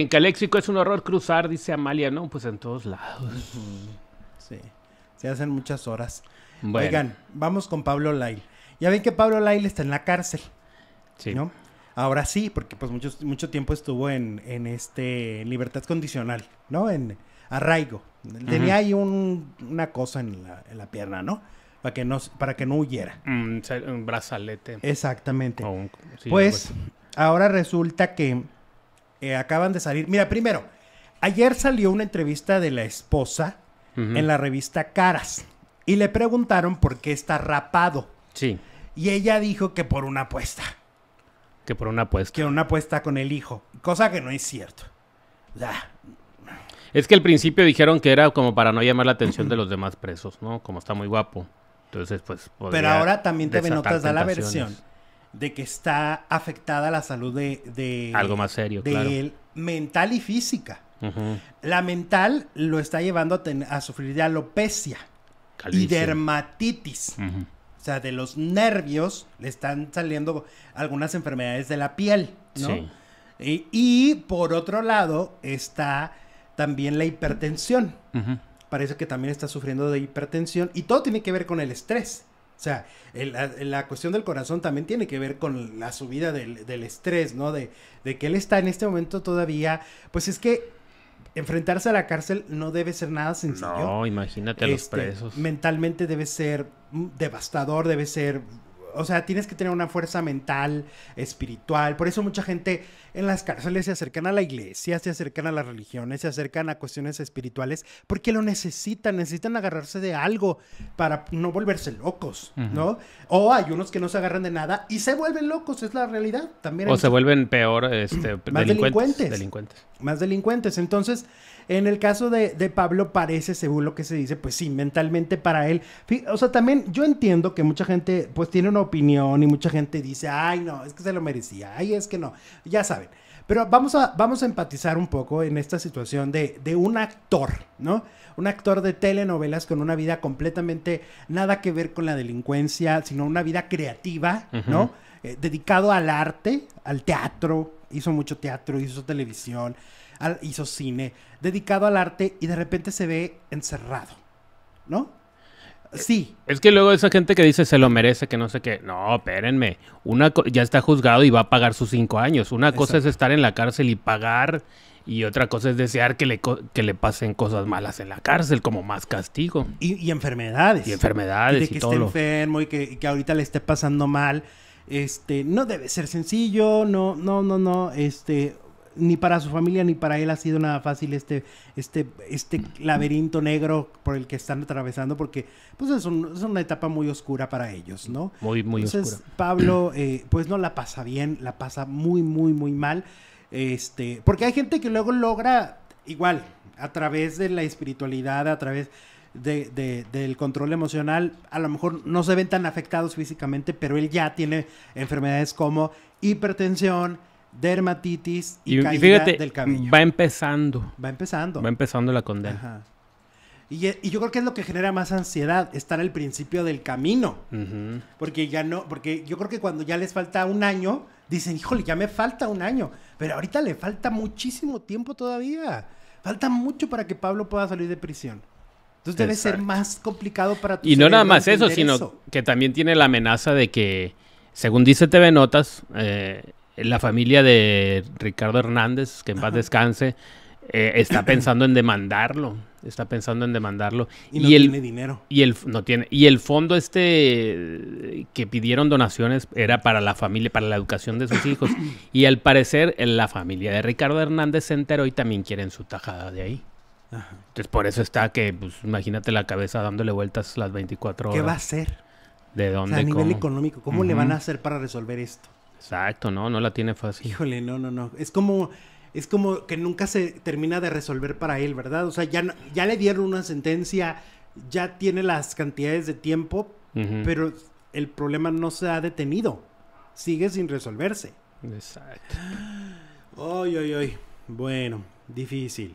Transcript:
En Caléxico es un horror cruzar, dice Amalia, ¿no? Pues en todos lados. Sí. Se hacen muchas horas. Bueno. Oigan, vamos con Pablo Lail. Ya ven que Pablo Lail está en la cárcel, Sí. ¿no? Ahora sí, porque pues mucho, mucho tiempo estuvo en, en este en libertad condicional, ¿no? En arraigo. Tenía ahí un- una cosa en la, en la pierna, ¿no? Para que no, para que no huyera. Mm, un brazalete. Exactamente. o un- sí, pues ahora resulta que eh, acaban de salir. Mira, primero, ayer salió una entrevista de la esposa en la revista Caras y le preguntaron por qué está rapado. Sí, Y ella dijo que por una apuesta, que por una apuesta. que una apuesta con el hijo, cosa que no es cierto. Es que al principio dijeron que era como para no llamar la atención de los demás presos, ¿no? Como está muy guapo. Entonces, pues. pero ahora también TV Notas da la versión de que está afectada la salud de, de Algo más serio, de claro. él, mental y física. La mental lo está llevando a, ten- a sufrir de alopecia y dermatitis. O sea, de los nervios le están saliendo algunas enfermedades de la piel, ¿no? Sí. Y, y, por otro lado está también la hipertensión. Parece que también está sufriendo de hipertensión y todo tiene que ver con el estrés. O sea, el- la, la cuestión del corazón también tiene que ver con la subida del, del estrés, ¿no? De, de que él está en este momento todavía, pues es que enfrentarse a la cárcel no debe ser nada sencillo. No, imagínate a los Este, presos. Mentalmente debe ser mm, devastador, debe ser... O sea, tienes que tener una fuerza mental, espiritual. Por eso mucha gente en las cárceles se acercan a la iglesia, se acercan a las religiones, se acercan a cuestiones espirituales, porque lo necesitan, necesitan agarrarse de algo para no volverse locos, ¿no? O hay unos que no se agarran de nada y se vuelven locos, es la realidad. También O se vuelven peor este, Más delincuentes. delincuentes. delincuentes. más delincuentes. Entonces, en el caso de, de Pablo, parece, según lo que se dice, pues sí, mentalmente para él. O sea, también yo entiendo que mucha gente, pues tiene una opinión y mucha gente dice, ay, no, es que se lo merecía, ay, es que no, ya saben. Pero vamos a, vamos a empatizar un poco en esta situación de, de un actor, ¿no? Un actor de telenovelas con una vida completamente nada que ver con la delincuencia, sino una vida creativa, ¿no? Eh, dedicado al arte, al teatro, hizo mucho teatro, hizo televisión, al- hizo cine, dedicado al arte y de repente se ve encerrado, ¿no? Sí, Es que luego esa gente que dice se lo merece, que no sé qué. No, espérenme. Una ya está juzgado y va a pagar sus cinco años. Una cosa es estar en la cárcel y pagar. Y otra cosa es desear que le, co- que le pasen cosas malas en la cárcel, como más castigo. y, y enfermedades. Y enfermedades de y, que todo. esté enfermo y que, y que ahorita le esté pasando mal. Este, no debe ser sencillo, no, no, no, no, este, ni para su familia ni para él ha sido nada fácil este, este, este laberinto negro por el que están atravesando, porque pues es, un- es una etapa muy oscura para ellos, ¿no? Muy, muy Entonces, oscura. Pablo, eh, pues no la pasa bien, la pasa muy, muy, muy mal. Este, porque hay gente que luego logra, igual, a través de la espiritualidad, a través de, de- del control emocional, a lo mejor no se ven tan afectados físicamente, pero él ya tiene enfermedades como hipertensión, dermatitis y, Y, caída fíjate, del cabello. va empezando. Va empezando. Va empezando la condena. Ajá. Y, y yo creo que es lo que genera más ansiedad, estar al principio del camino. Porque ya no, porque yo creo que cuando ya les falta un año, dicen, híjole, ya me falta un año. Pero ahorita le falta muchísimo tiempo todavía. Falta mucho para que Pablo pueda salir de prisión. Entonces debe ser más complicado para tu Y no nada más eso, sino eso. que también tiene la amenaza de que, según dice TV Notas, eh, la familia de Ricardo Hernández, que en paz descanse, eh, está pensando en demandarlo. Está pensando en demandarlo. Y no el, tiene dinero. y el no tiene y el fondo este que pidieron donaciones era para la familia para la educación de sus hijos y al parecer eh, la familia de Ricardo Hernández se enteró y también quieren su tajada de ahí Ajá. entonces por eso está que pues imagínate la cabeza dándole vueltas las 24 horas ¿Qué va a hacer? de O dónde sea, a nivel cómo. económico, ¿cómo le van a hacer para resolver esto? Exacto no no la tiene fácil Híjole, no, no, no. Es como, es como que nunca se termina de resolver para él, ¿verdad? O sea, ya, no- ya le dieron una sentencia, ya tiene las cantidades de tiempo, pero el problema no se ha detenido. Sigue sin resolverse. exacto Ay, ay, ay. Bueno, difícil.